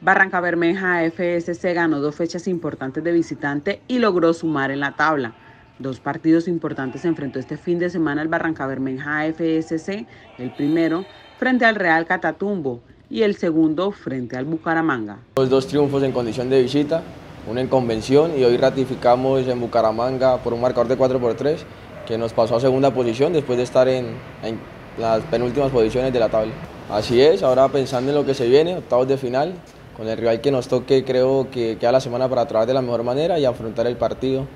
Barranca Bermeja FSC ganó dos fechas importantes de visitante y logró sumar en la tabla. Dos partidos importantes se enfrentó este fin de semana el Barranca Bermeja FSC, el primero frente al Real Catatumbo y el segundo frente al Bucaramanga. Los dos triunfos en condición de visita, uno en convención y hoy ratificamos en Bucaramanga por un marcador de 4 por 3 que nos pasó a segunda posición después de estar en, en las penúltimas posiciones de la tabla. Así es, ahora pensando en lo que se viene, octavos de final, con el rival que nos toque creo que queda la semana para trabajar de la mejor manera y afrontar el partido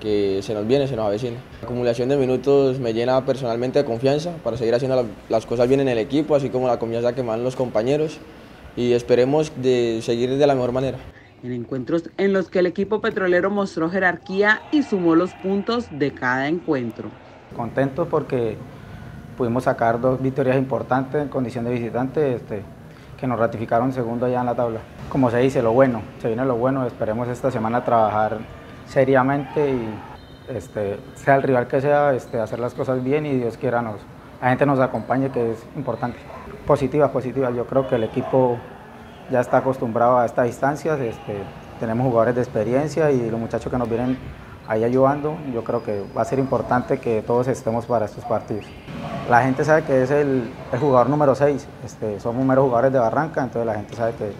que se nos viene, se nos avecina. La acumulación de minutos me llena personalmente de confianza para seguir haciendo las cosas bien en el equipo, así como la confianza que me dan los compañeros y esperemos de seguir de la mejor manera. En encuentros en los que el equipo petrolero mostró jerarquía y sumó los puntos de cada encuentro. Contentos porque pudimos sacar dos victorias importantes en condición de visitante. Este, que nos ratificaron segundo allá en la tabla. Como se dice, lo bueno, se viene lo bueno, esperemos esta semana trabajar seriamente y este, sea el rival que sea, este, hacer las cosas bien y Dios quiera nos, la gente nos acompañe, que es importante. Positiva, positiva, yo creo que el equipo ya está acostumbrado a estas distancias, este, tenemos jugadores de experiencia y los muchachos que nos vienen ahí ayudando, yo creo que va a ser importante que todos estemos para estos partidos. La gente sabe que es el, jugador número 6, este, somos meros jugadores de Barranca, entonces la gente sabe que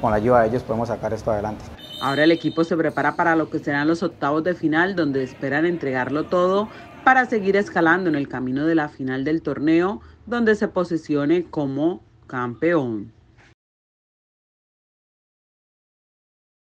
con la ayuda de ellos podemos sacar esto adelante. Ahora el equipo se prepara para lo que serán los octavos de final, donde esperan entregarlo todo para seguir escalando en el camino de la final del torneo, donde se posicione como campeón.